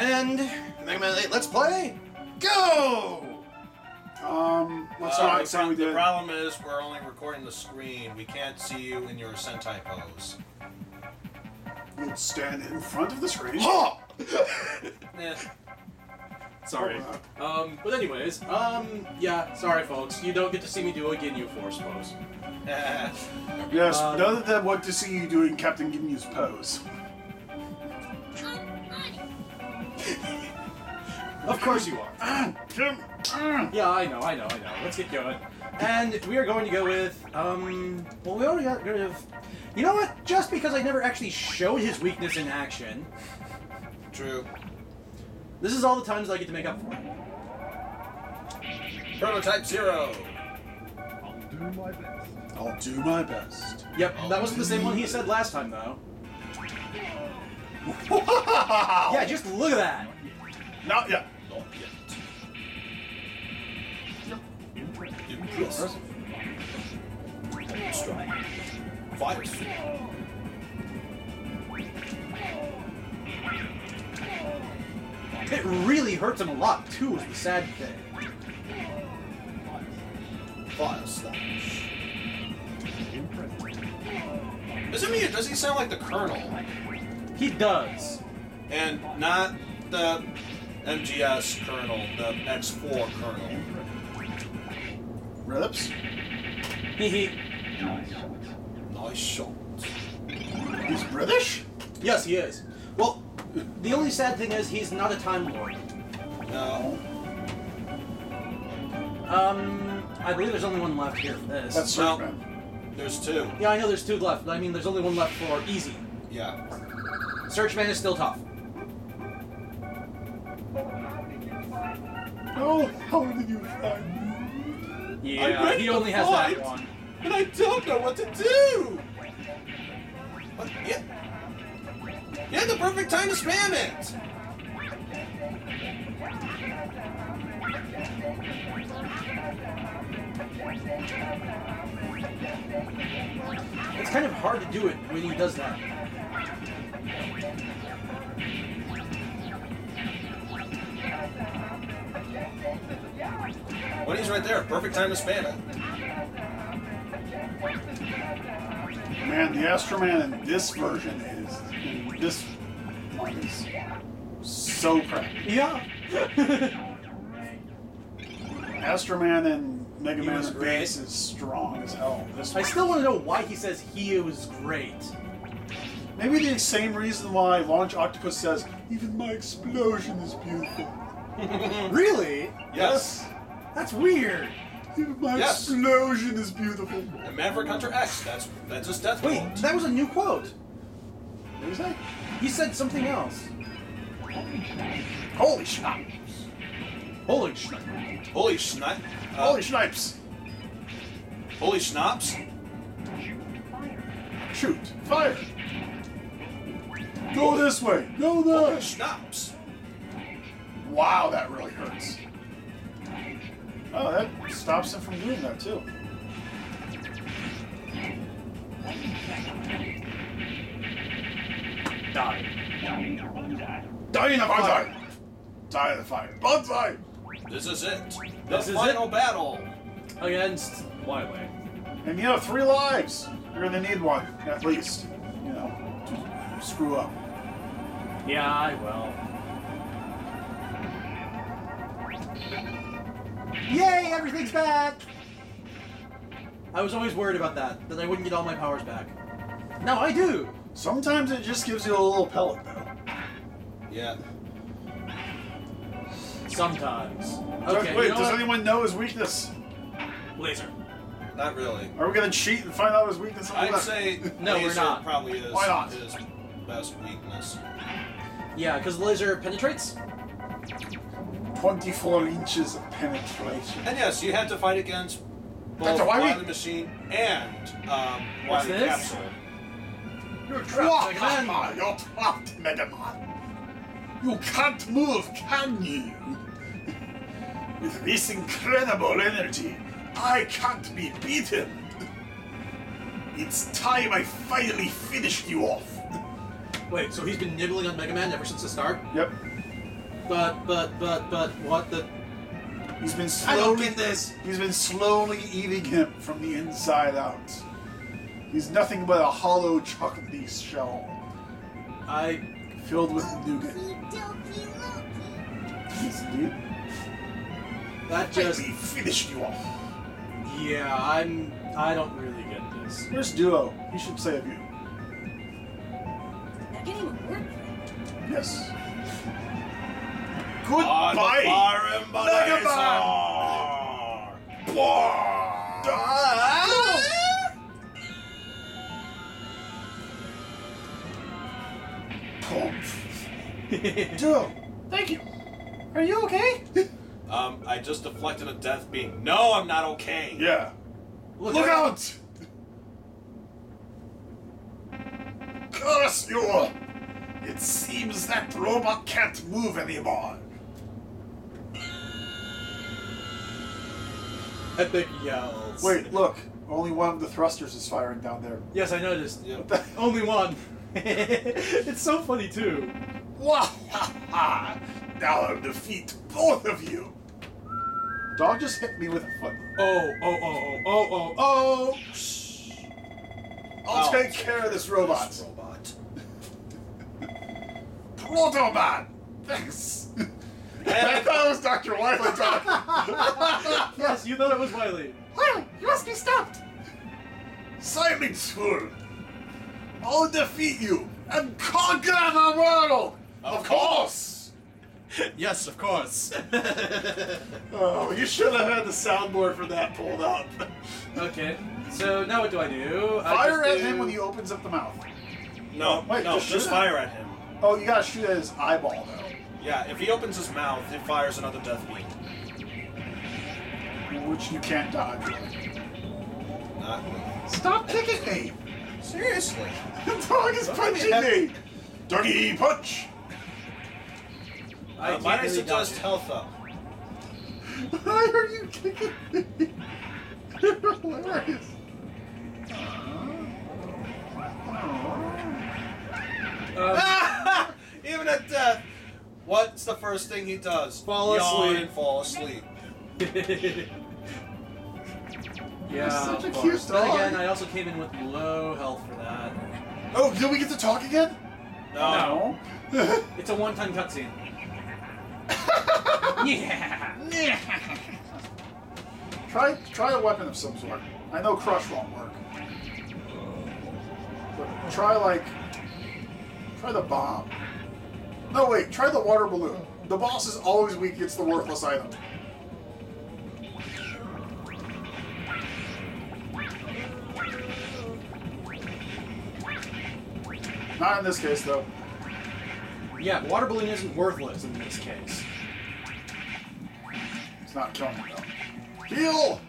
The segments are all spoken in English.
And Mega Man 8, let's play. Go! Um, let's Uh, not the, say we the did. problem is we're only recording the screen. We can't see you in your Sentai pose. We'll stand in front of the screen. Ha! Eh, Sorry. Um, but anyways, um, yeah, sorry folks, you don't get to see me do a Ginyu Force pose. Yes, Uh, none of them want to see you doing Captain Ginyu's pose. Of course you are. Kim, ah. Yeah, I know, I know, I know. Let's get going. And we are going to go with, um, well, we already got rid of. You know what? Just because I never actually showed his weakness in action, True. this is all the times I get to make up for it. Prototype Zero. I'll do my best. I'll do my best. Yep, that wasn't the same one he said last time, though. Yeah, just look at that. Not yet. Not yet. Impressive. Strike. Fire. It really hurts him a lot, too, is the sad thing. Fire slash. Doesn't he? Does he sound like the Colonel? He does. And not the MGS Colonel, the X4 Colonel. Rips. Hee hee. Nice shot. He's British? Yes, he is. Well, the only sad thing is he's not a Time Lord. No. Um, I believe there's only one left here for this. That's Well- Surfman. There's two. yeah, I know there's two left, but I mean there's only one left for easy. Yeah. Searchman is still tough. Oh, how did you find me? Yeah, he only has fight. that one. And I don't know what to do! What? Yeah. Yeah, the perfect time to spam it! It's kind of hard to do it when he does that. When he's right there, perfect time to spam it. Man, the Astroman in this version is in this one is so crappy. Yeah. Astroman and Mega He Man was great. Base is strong as hell. This I one. still want to know why he says he was great. Maybe the same reason why Launch Octopus says, even my explosion is beautiful. Really? Yes. That's weird. My Yes. explosion is beautiful. And Maverick Hunter X, that's that's his death Wait, quote. that was a new quote. What is that? He said something else. Holy snipes! Holy shit. Holy schnipe. Uh, Holy snipes! holy schnapps. Shoot! Fire! Go this way! Go Holy there! schnapps. Wow, that really hurts. Oh, that stops him from doing that too. Die. Die in the fire! Die in the fire! Bonsai! This is it. The This is final it. battle. Against Wily. And you have three lives. You're gonna need one, at least. You know, to screw up. Yeah, I will. Yay, everything's back! I was always worried about that, that I wouldn't get all my powers back. Now I do! Sometimes it just gives you a little pellet, though. Yeah. Sometimes. Does- Okay, Wait, you know does what? anyone know his weakness? Laser. Not really. Are we gonna cheat and find out his weakness? I'd say No, we're laser not. probably is Why not? his best weakness. Yeah, because laser penetrates? 24 inches of penetration. And yes, you had to fight against both Dr. Wily? Wily Machine and um, What's Wily this? Capsule. You're trapped, trapped, Mega Man. You're trapped, Mega Man. You can't move, can you? With this incredible energy, I can't be beaten. It's time I finally finished you off. Wait, so he's been nibbling on Mega Man ever since the start? Yep. But, but, but, but, what the? He's been I don't slowly get this. He's been slowly eating him from the inside out. He's nothing but a hollow chocolatey shell I. filled with nougat. Yes, indeed. That Just just. finished you off. Yeah, I'm. I don't really get this. Where's Duo? He should save you. That can even work. Yes. On Goodbye. fire Megaman. Duo, thank you. Are you okay? Um, I just deflected a death beam. No, I'm not okay. Yeah. Look, Look out! out! Curse you! It seems that robot can't move anymore. Epic yells. Wait, look. Only one of the thrusters is firing down there. Yes, I noticed. Yeah. What the? Only one. it's so funny too. Wah ha ha! Now I'll defeat both of you. Dog just hit me with a foot. Oh, oh, oh, oh, oh, oh, oh. I'll Oh. take care of this robot. This robot. Proto Man! Thanks! I thought it was Dr. Wily talking. Yes, you thought it was Wily. Wily, you must be stopped! Silence, fool! I'll defeat you and conquer the world! Of course! yes, of course. Oh, you should have had the soundboard for that pulled up. Okay, so now what do I do? Fire just at do- him when he opens up the mouth. No, Wait, no, just just, fire at him. Oh, you gotta shoot at his eyeball, though. Yeah, if he opens his mouth, it fires another death beam. Which you can't dodge. Not me. Stop kicking me! Seriously. The dog is punching me! Doggy punch! I Uh, can't mine really is dodge just it. health up. Why are you kicking me? You're hilarious. Um, Even at death, what's the first thing he does? Fall Yawn asleep. and fall asleep. yeah, such a of cute course. Then dog. again, I also came in with low health for that. Oh, did we get to talk again? No. No. It's a one-time cutscene. yeah. try try a weapon of some sort. I know crush won't work. But try like try the bomb. No wait, try the water balloon. The boss is always weak against the worthless item. Not in this case though. Yeah, water balloon isn't worthless in this case. It's not killing me though. Heal!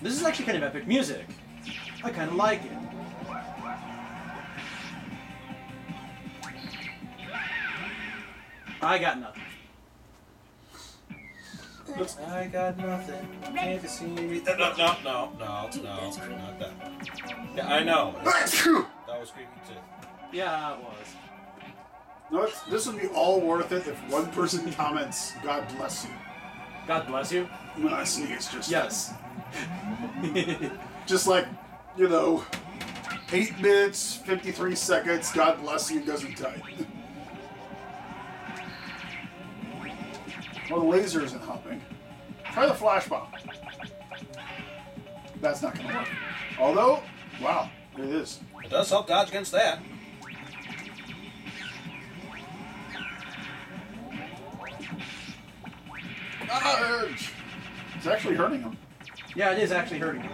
This is actually kind of epic music. I kind of like it. I got nothing. I got nothing. Can't you see me. No, no, no, no, no, Dude, no, not that one. Yeah, I know. That was creepy too. Yeah, it was. No, this would be all worth it if one person comments, God bless you. God bless you. When I see it's just Yes. just like, you know, eight minutes, fifty-three seconds, God bless you doesn't type. well the laser isn't helping. Try the flash bomb. That's not gonna work. Although, wow, it is. It does help dodge against that. Dodge! It's actually hurting him. yeah, it is actually hurting me.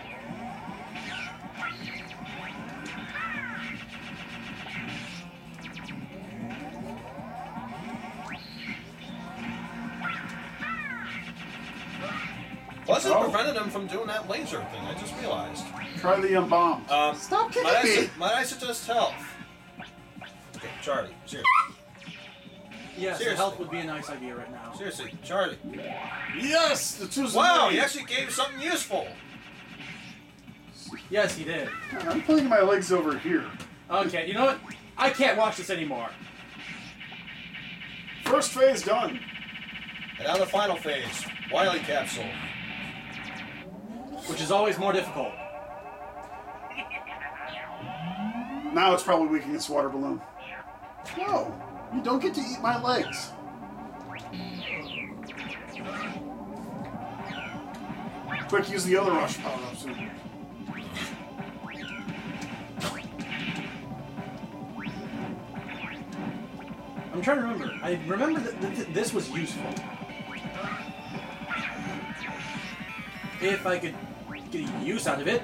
Plus, it Oh. prevented him from doing that laser thing. I just realized. Try the um, bomb. Um, Stop kicking might I, me! su- might I suggest health? Okay, Charlie. Seriously. Yes, Seriously. health would be a nice idea right now. Seriously, Charlie. yes! The two Wow, he actually gave you something useful. Yes, he did. I'm putting my legs over here. Okay, you know what? I can't watch this anymore. First phase done. And now the final phase, Wily Capsule. Which is always more difficult. Now it's probably weak against water balloon. No, you don't get to eat my legs. Quick, use the other rush power ups. I'm trying to remember. I remember that th- th- this was useful. If I could get use out of it.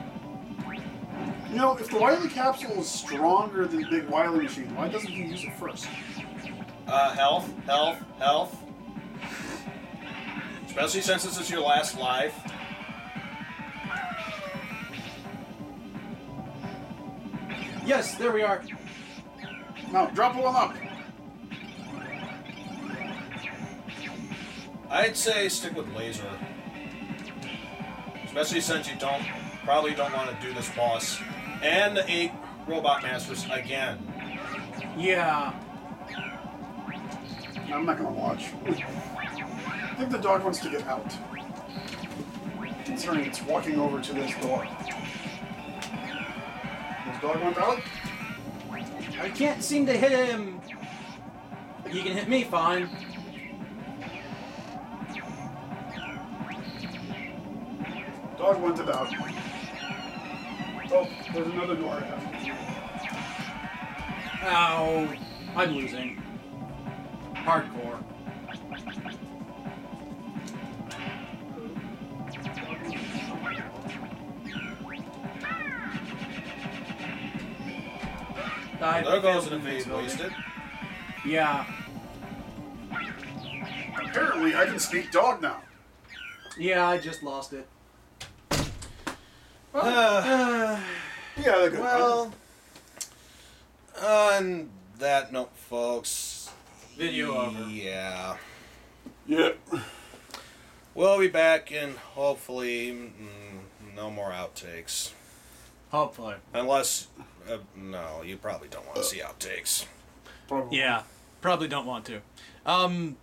You know, if the Wily capsule is stronger than the Big Wily Machine, why doesn't he use it first? Uh, health, health, health. Especially since this is your last life. Yes, there we are. No, drop one up. I'd say stick with laser. Especially since you don't probably don't want to do this boss and the eight robot masters again. Yeah. I'm not gonna watch. I think the dog wants to get out. Concerning it's walking over to this door. This dog went out? I can't seem to hit him. But he can hit me fine. Dog went it out. Oh, there's another door ahead. Ow. I'm losing. Hardcore. I There goes failed an evade invincibility. wasted. Yeah. Apparently, I can speak dog now. Yeah, I just lost it. Uh, Yeah, they're good. well, on that note, folks. video over. Yeah. yeah. We'll be back and hopefully mm, no more outtakes. Hopefully. Unless, uh, no, you probably don't want to see outtakes. Probably. Yeah. Probably don't want to. Um,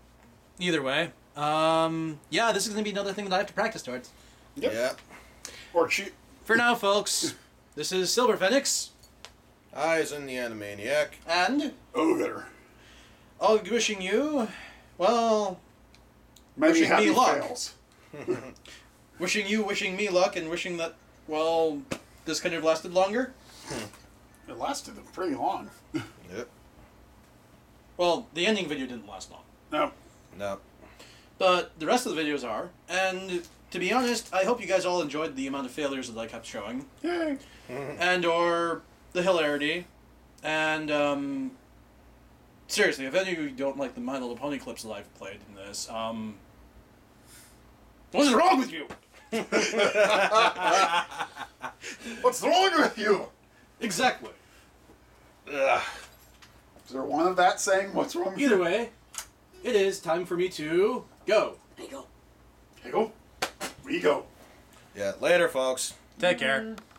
either way. Um, yeah, this is gonna be another thing that I have to practice towards. Yep. Yeah. Or cheat. For now, folks, this is SilverFennX, Eyes in the Animaniac. and Ogre. I'll wishing you, well, Many Wishing happy me luck. fails. wishing you, wishing me luck, and wishing that, well, this could have lasted longer. It lasted pretty long. Yep. Well, the ending video didn't last long. No. No. But the rest of the videos are, and to be honest, I hope you guys all enjoyed the amount of failures that I kept showing, Yay. and or the hilarity, and um, seriously, if any of you don't like the My Little Pony clips that I've played in this, um, what's wrong with you? What's wrong with you? Exactly. Ugh. Is there one of that saying, what's wrong with you? Either way, it is time for me to go. Here you go. We go. Yeah. Later, folks. Take care. Mm-hmm.